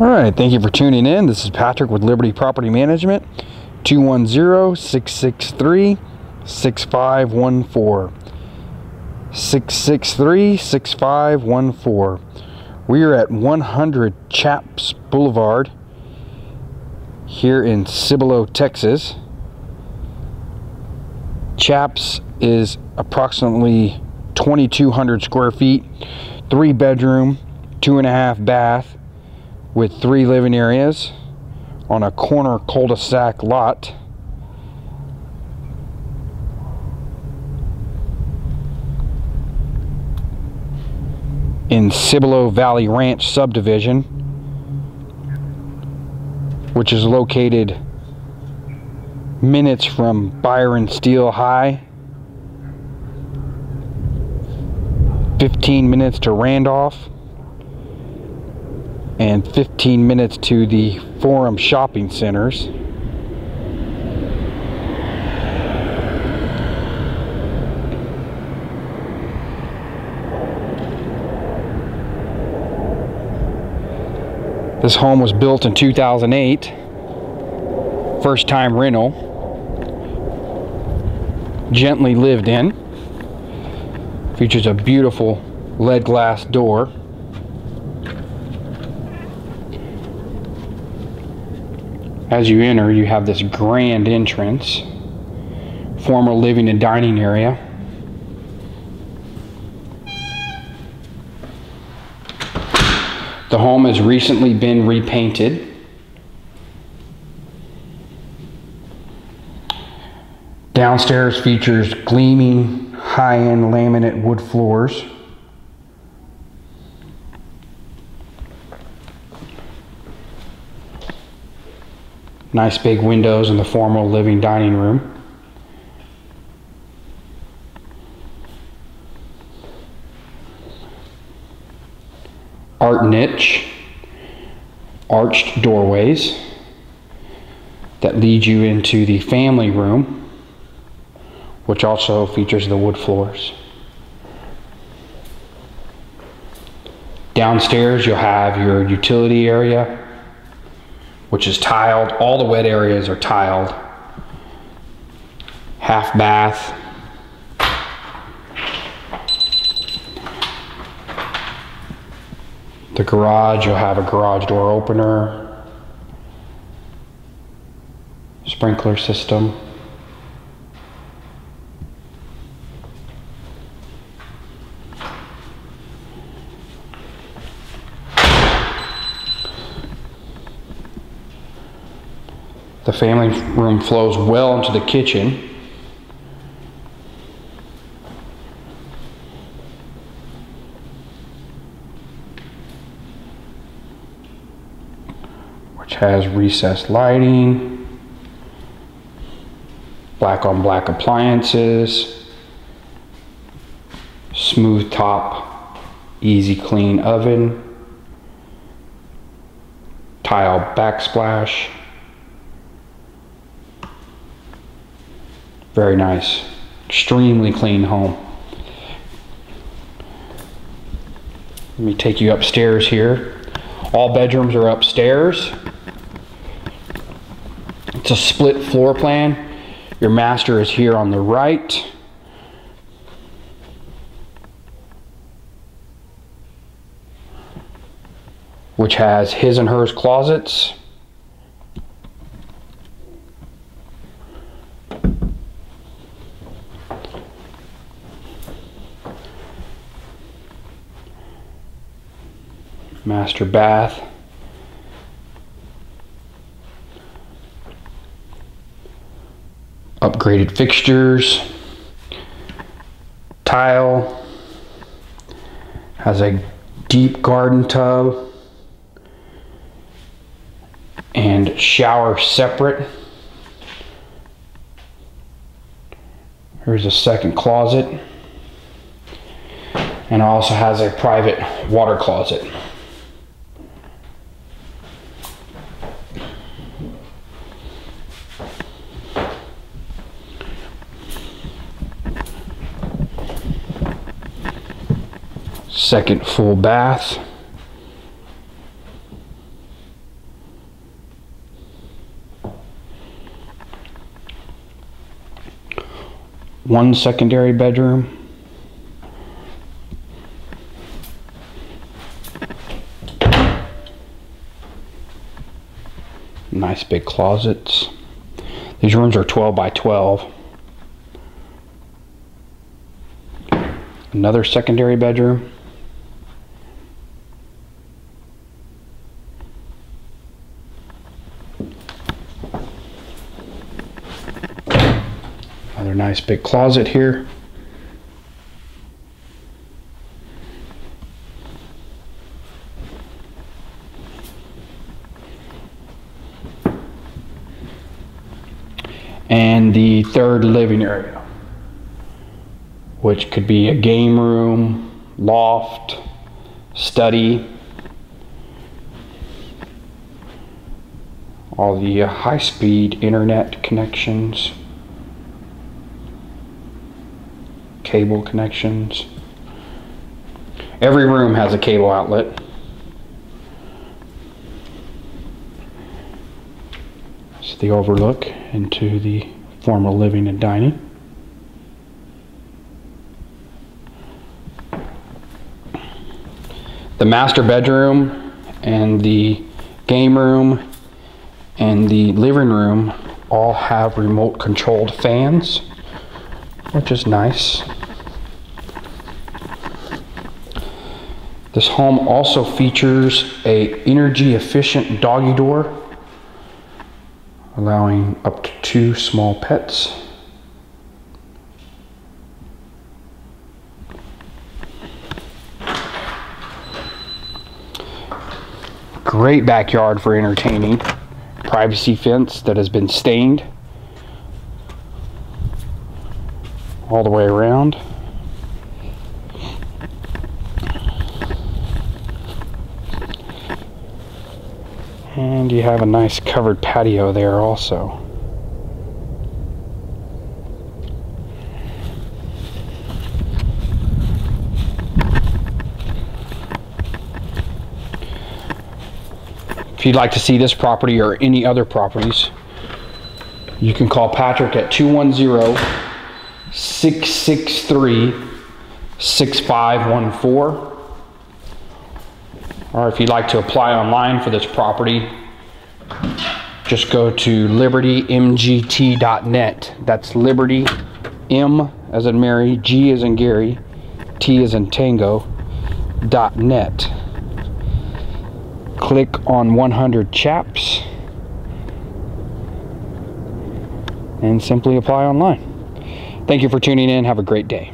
All right, thank you for tuning in. This is Patrick with Liberty Property Management, 210 663 6514. 663 6514. We are at 100 Chaps Boulevard here in Cibolo, Texas. Chaps is approximately 2,200 square feet, three bedroom, two and a half bath with three living areas on a corner cul-de-sac lot. in Cibolo Valley Ranch subdivision, which is located minutes from Byron Steele High, 15 minutes to Randolph, and 15 minutes to the Forum Shopping Centers. This home was built in 2008. First time rental. Gently lived in. Features a beautiful lead glass door. As you enter, you have this grand entrance. Former living and dining area. The home has recently been repainted. Downstairs features gleaming high-end laminate wood floors. Nice big windows in the formal living dining room. art niche, arched doorways that lead you into the family room, which also features the wood floors. Downstairs, you'll have your utility area, which is tiled. All the wet areas are tiled. Half bath, The garage, you'll have a garage door opener, sprinkler system. The family room flows well into the kitchen. which has recessed lighting, black on black appliances, smooth top, easy clean oven, tile backsplash. Very nice, extremely clean home. Let me take you upstairs here. All bedrooms are upstairs. It's a split floor plan. Your master is here on the right. Which has his and hers closets. Master bath. upgraded fixtures, tile, has a deep garden tub, and shower separate. Here's a second closet, and also has a private water closet. second full bath. One secondary bedroom. Nice big closets. These rooms are 12 by 12. Another secondary bedroom. Nice big closet here. And the third living area, which could be a game room, loft, study, all the high-speed internet connections. Cable connections. Every room has a cable outlet. It's the overlook into the formal living and dining. The master bedroom and the game room and the living room all have remote controlled fans, which is nice. This home also features a energy efficient doggy door, allowing up to two small pets. Great backyard for entertaining. Privacy fence that has been stained all the way around. And you have a nice covered patio there also. If you'd like to see this property or any other properties, you can call Patrick at 210-663-6514 or if you'd like to apply online for this property, just go to libertymgt.net. That's Liberty M as in Mary, G as in Gary, T as in Tango, dot net. Click on 100 chaps and simply apply online. Thank you for tuning in. Have a great day.